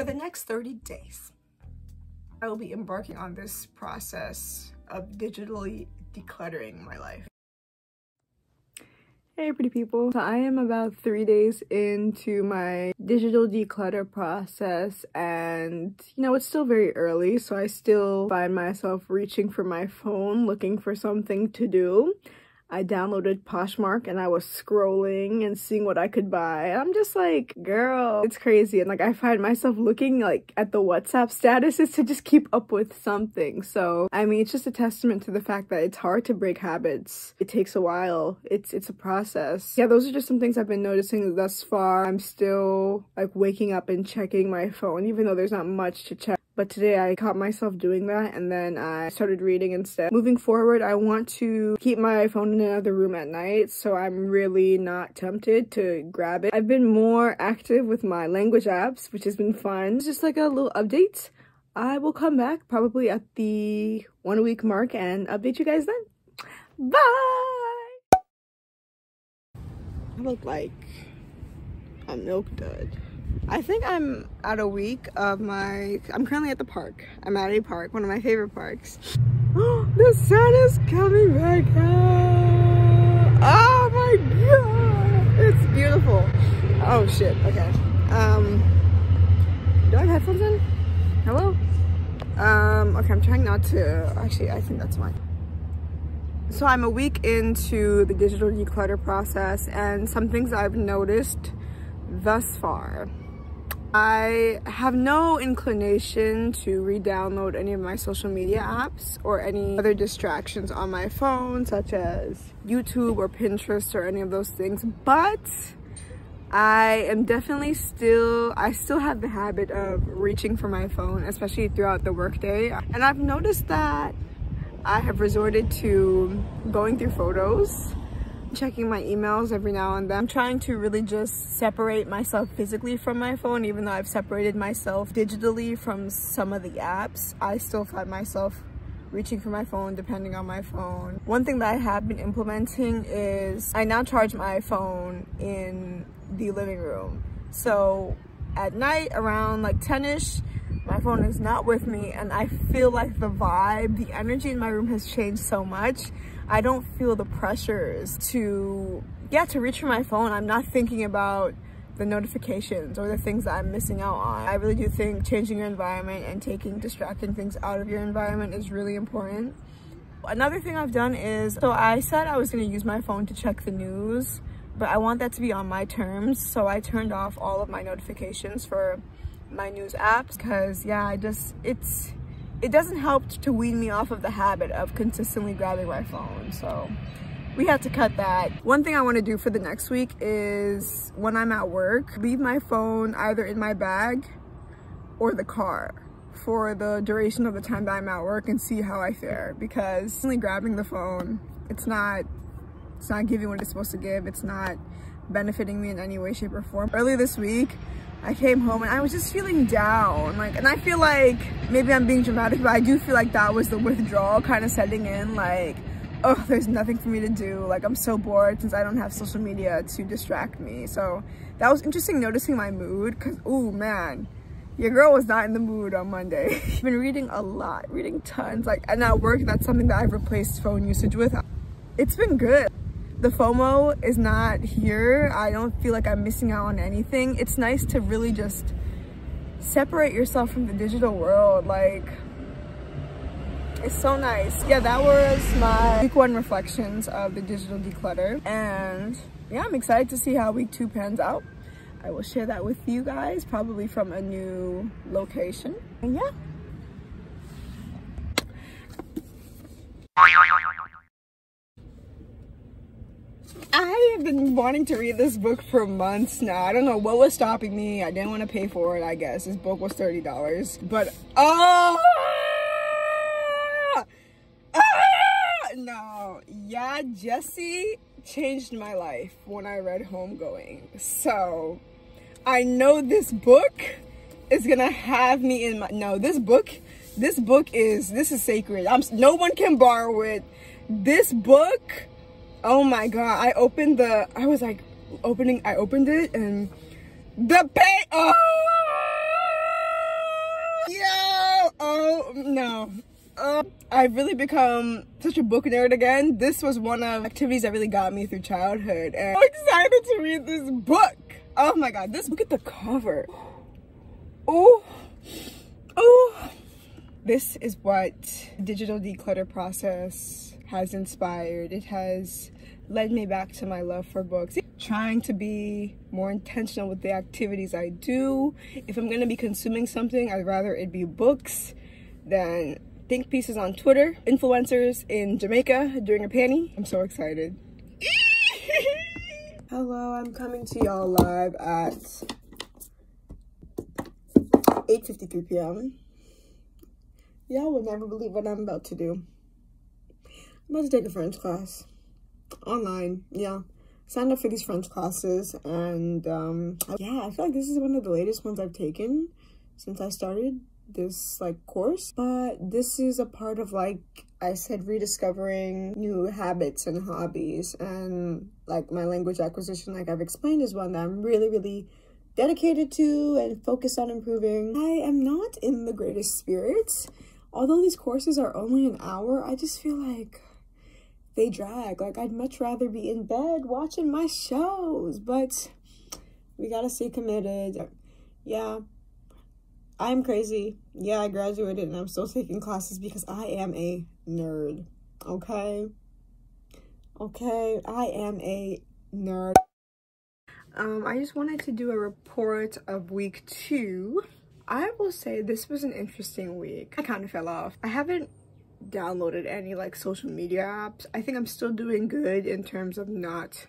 For the next 30 days, I will be embarking on this process of digitally decluttering my life. Hey pretty people, so I am about three days into my digital declutter process and you know it's still very early so I still find myself reaching for my phone looking for something to do. I downloaded Poshmark and I was scrolling and seeing what I could buy. I'm just like, girl, it's crazy. And like, I find myself looking like at the WhatsApp statuses to just keep up with something. So, I mean, it's just a testament to the fact that it's hard to break habits. It takes a while. It's, it's a process. Yeah, those are just some things I've been noticing thus far. I'm still like waking up and checking my phone, even though there's not much to check. But today I caught myself doing that and then I started reading instead. Moving forward, I want to keep my phone in another room at night, so I'm really not tempted to grab it. I've been more active with my language apps, which has been fun. It's just like a little update. I will come back probably at the one week mark and update you guys then. Bye! I look like a milk dud. I think I'm at a week of my, I'm currently at the park. I'm at a park, one of my favorite parks. the sun is coming back out. Oh my God, it's beautiful. Oh shit, okay. Um, do I have headphones in? Hello? Um, okay, I'm trying not to, actually, I think that's mine. So I'm a week into the digital declutter process and some things I've noticed thus far I have no inclination to re-download any of my social media apps or any other distractions on my phone such as YouTube or Pinterest or any of those things but I am definitely still I still have the habit of reaching for my phone especially throughout the workday. And I've noticed that I have resorted to going through photos checking my emails every now and then. I'm trying to really just separate myself physically from my phone, even though I've separated myself digitally from some of the apps. I still find myself reaching for my phone depending on my phone. One thing that I have been implementing is I now charge my phone in the living room. So at night around like 10ish, my phone is not with me and I feel like the vibe, the energy in my room has changed so much. I don't feel the pressures to, yeah, to reach for my phone. I'm not thinking about the notifications or the things that I'm missing out on. I really do think changing your environment and taking distracting things out of your environment is really important. Another thing I've done is, so I said I was gonna use my phone to check the news, but I want that to be on my terms. So I turned off all of my notifications for my news apps because yeah, I just, it's, it doesn't help to wean me off of the habit of consistently grabbing my phone. So we had to cut that. One thing I want to do for the next week is when I'm at work, leave my phone either in my bag or the car for the duration of the time that I'm at work and see how I fare because only grabbing the phone, it's not, it's not giving what it's supposed to give. It's not benefiting me in any way, shape or form. Earlier this week, I came home and I was just feeling down. Like, and I feel like maybe I'm being dramatic, but I do feel like that was the withdrawal kind of setting in. Like, oh, there's nothing for me to do. Like, I'm so bored since I don't have social media to distract me. So that was interesting noticing my mood because, oh man, your girl was not in the mood on Monday. I've been reading a lot, reading tons. Like, and at work, that's something that I've replaced phone usage with. It's been good the FOMO is not here. I don't feel like I'm missing out on anything. It's nice to really just separate yourself from the digital world. Like, it's so nice. Yeah, that was my week one reflections of the digital declutter. And yeah, I'm excited to see how week two pans out. I will share that with you guys, probably from a new location. And yeah. Wanting to read this book for months now. I don't know what was stopping me. I didn't want to pay for it, I guess. This book was $30. But, oh! No. Yeah, Gyasi changed my life when I read Homegoing. So, I know this book is gonna have me in my, no, this book, this book is, this is sacred. I'm, no one can borrow it. This book oh my god i opened the i was like opening i opened it and the pay oh no. Uh, I've really become such a book nerd again. This was one of activities that really got me through childhood. And I'm excited to read this book. Oh my god, this look at the cover. Oh, oh. This is what digital declutter process has inspired. It has led me back to my love for books. Trying to be more intentional with the activities I do. If I'm gonna be consuming something, I'd rather it be books than think pieces on Twitter. Influencers in Jamaica during a panty. I'm so excited. Hello, I'm coming to y'all live at 8.53 p.m. Y'all will never believe what I'm about to do. I'm about to take a French class. Online, yeah. Signed up for these French classes and um, yeah, I feel like this is one of the latest ones I've taken since I started this like course. But this is a part of like I said rediscovering new habits and hobbies and like my language acquisition like I've explained is one that I'm really really dedicated to and focused on improving. I am not in the greatest spirits. Although these courses are only an hour, I just feel like they drag. Like I'd much rather be in bed watching my shows, but we gotta stay committed. Yeah, I'm crazy. Yeah, I graduated and I'm still taking classes because I am a nerd. Okay? Okay, I am a nerd. Um, I just wanted to do a report of week two. I will say this was an interesting week. I kind of fell off. I haven't downloaded any like social media apps. I think I'm still doing good in terms of not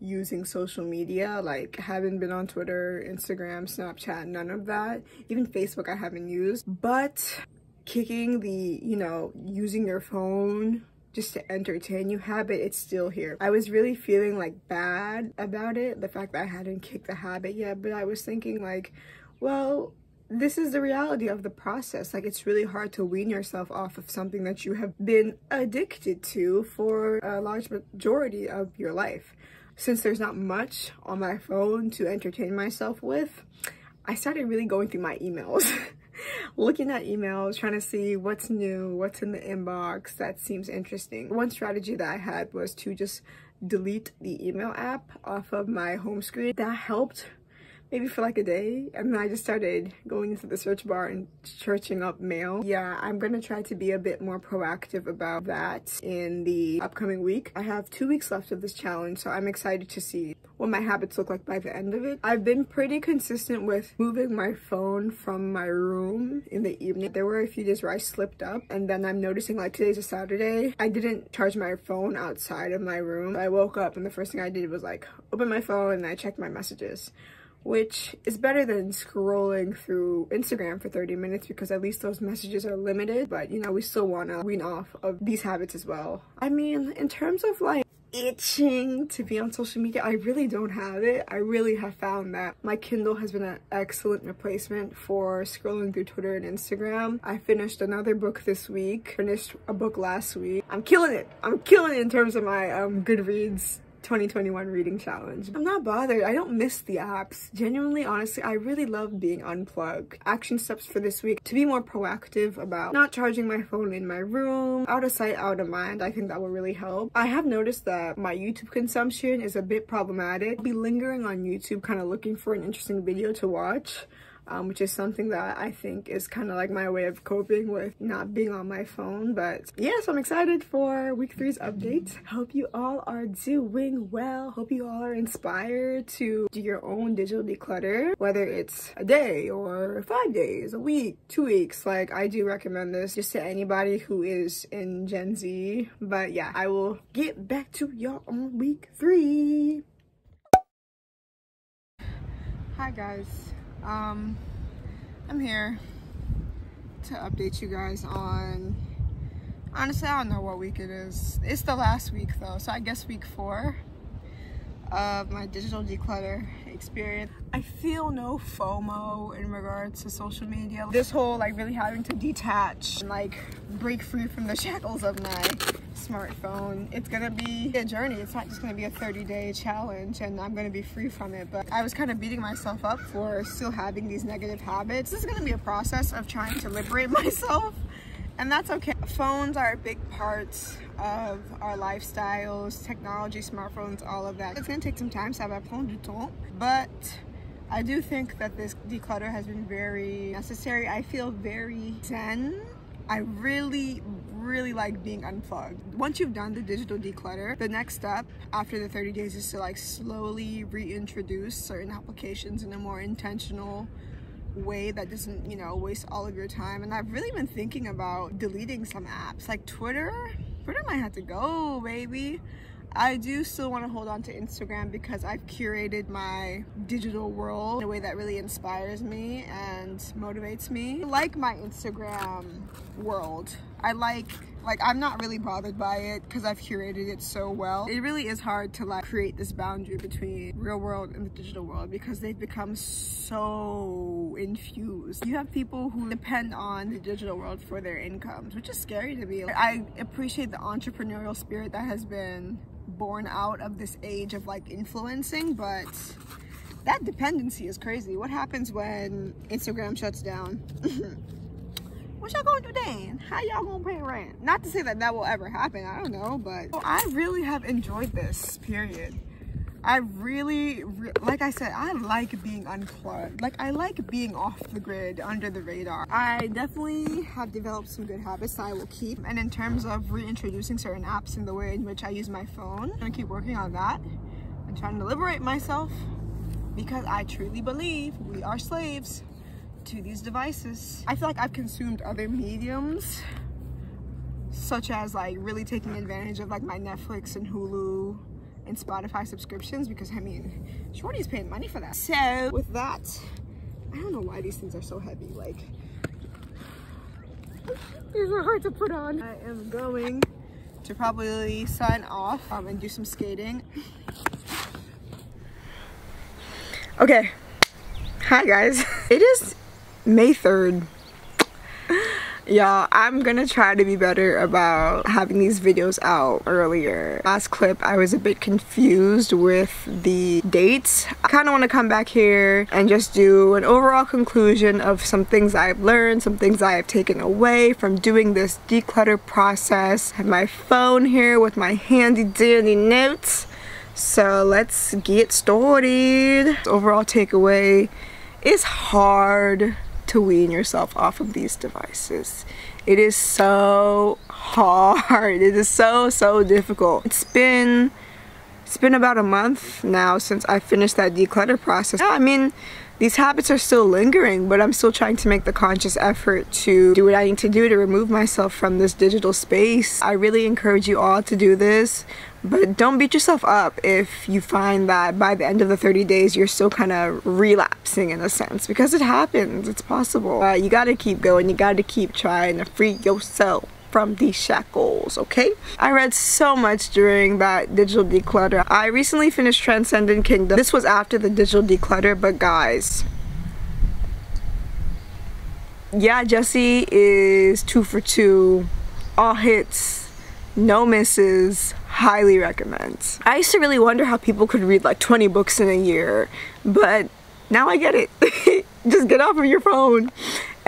using social media. Like haven't been on twitter instagram snapchat none of that. Even facebook i haven't used. But kicking the you know using your phone just to entertain you habit it's still here. I was really feeling like bad about it the fact that i hadn't kicked the habit yet but i was thinking like well this is the reality of the process. Like, it's really hard to wean yourself off of something that you have been addicted to for a large majority of your life since there's not much on my phone to entertain myself with, I started really going through my emails. looking at emails, trying to see what's new, what's in the inbox that seems interesting. One strategy that I had was to just delete the email app off of my home screen. That helped maybe for like a day and then I just started going into the search bar and searching up mail. Yeah, I'm gonna try to be a bit more proactive about that in the upcoming week. I have two weeks left of this challenge so I'm excited to see what my habits look like by the end of it. I've been pretty consistent with moving my phone from my room in the evening. There were a few days where I slipped up and then I'm noticing like today's a Saturday. I didn't charge my phone outside of my room. I woke up and the first thing I did was like open my phone and I checked my messages which is better than scrolling through Instagram for 30 minutes because at least those messages are limited, but you know, we still want to wean off of these habits as well. I mean, in terms of like itching to be on social media, I really don't have it. I really have found that my Kindle has been an excellent replacement for scrolling through Twitter and Instagram. I finished another book this week, finished a book last week. I'm killing it. I'm killing it in terms of my um, Goodreads 2021 reading challenge. I'm not bothered. I don't miss the apps. Genuinely, honestly, I really love being unplugged. Action steps for this week to be more proactive about not charging my phone in my room, out of sight, out of mind. I think that will really help. I have noticed that my YouTube consumption is a bit problematic. I'll be lingering on YouTube kind of looking for an interesting video to watch um, which is something that I think is kind of like my way of coping with not being on my phone. But yeah, so I'm excited for week three's update. Hope you all are doing well. Hope you all are inspired to do your own digital declutter, whether it's a day or five days, a week, two weeks. Like I do recommend this just to anybody who is in Gen Z. But yeah, I will get back to y'all on week three. Hi guys, um, I'm here to update you guys on, honestly, I don't know what week it is. It's the last week though, so I guess week four of my digital declutter experience. I feel no FOMO in regards to social media. This whole like really having to detach and like break free from the shackles of my smartphone. It's gonna be a journey. It's not just gonna be a 30 day challenge and I'm gonna be free from it. But I was kind of beating myself up for still having these negative habits. This is gonna be a process of trying to liberate myself And that's okay. Phones are a big part of our lifestyles, technology, smartphones, all of that. It's gonna take some time, ça va prendre du temps, but I do think that this declutter has been very necessary. I feel very zen. I really, really like being unplugged. Once you've done the digital declutter, the next step after the 30 days is to like slowly reintroduce certain applications in a more intentional way that doesn't, you know, waste all of your time. And I've really been thinking about deleting some apps like Twitter. Twitter might have to go, baby. I do still want to hold on to Instagram because I've curated my digital world in a way that really inspires me and motivates me. I like my Instagram world. I like like I'm not really bothered by it because I've curated it so well. It really is hard to like create this boundary between real world and the digital world because they've become so infused. You have people who depend on the digital world for their incomes, which is scary to me. I appreciate the entrepreneurial spirit that has been born out of this age of like influencing, but that dependency is crazy. What happens when Instagram shuts down? what y'all gonna do then? How y'all gonna pay rent? Not to say that that will ever happen, I don't know, but I really have enjoyed this period. I really, re like I said, I like being unplugged. Like I like being off the grid, under the radar. I definitely have developed some good habits that I will keep. And in terms of reintroducing certain apps in the way in which I use my phone, I'm gonna keep working on that and trying to liberate myself because I truly believe we are slaves to these devices. I feel like I've consumed other mediums such as like really taking advantage of like my Netflix and Hulu and Spotify subscriptions because I mean, Shorty's paying money for that. So with that, I don't know why these things are so heavy. Like, these are hard to put on. I am going to probably sign off um, and do some skating. Okay, hi guys. It is May 3rd Y'all, I'm gonna try to be better about having these videos out earlier. Last clip, I was a bit confused with the dates. I kinda wanna come back here and just do an overall conclusion of some things I've learned, some things I have taken away from doing this declutter process. I have my phone here with my handy dandy notes. So let's get started. Overall takeaway is hard to wean yourself off of these devices. It is so hard. It is so, so difficult. It's been, it's been about a month now since I finished that declutter process. I mean, these habits are still lingering, but I'm still trying to make the conscious effort to do what I need to do to remove myself from this digital space. I really encourage you all to do this, but don't beat yourself up if you find that by the end of the 30 days you're still kind of relapsing in a sense, because it happens, it's possible. Uh, you gotta keep going, you gotta keep trying to free yourself from these shackles, okay? I read so much during that digital declutter. I recently finished Transcendent Kingdom. This was after the digital declutter, but guys, yeah, Gyasi is two for two, all hits, no misses, highly recommend. I used to really wonder how people could read like 20 books in a year, but now I get it. Just get off of your phone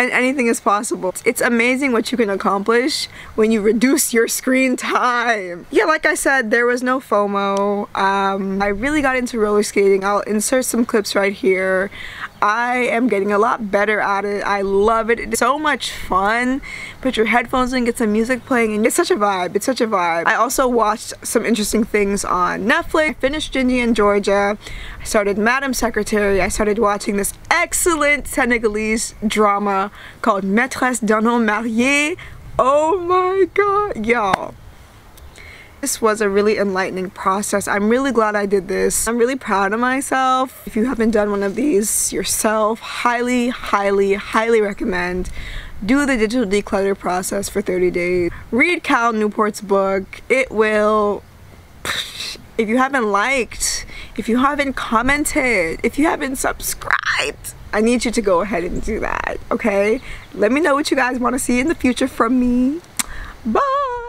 and anything is possible. It's amazing what you can accomplish when you reduce your screen time. Yeah, like I said, there was no FOMO. Um, I really got into roller skating. I'll insert some clips right here. I am getting a lot better at it. I love it. It's so much fun. Put your headphones in, get some music playing, and it's such a vibe. It's such a vibe. I also watched some interesting things on Netflix. I finished Ginny and Georgia. I started Madam Secretary. I started watching this excellent Senegalese drama called Maîtresse d'un homme marié. Oh my god, y'all. This was a really enlightening process. I'm really glad I did this. I'm really proud of myself. If you haven't done one of these yourself, highly, highly, highly recommend. Do the digital declutter process for 30 days. Read Cal Newport's book. It will, if you haven't liked, if you haven't commented, if you haven't subscribed, I need you to go ahead and do that, okay? Let me know what you guys want to see in the future from me. Bye!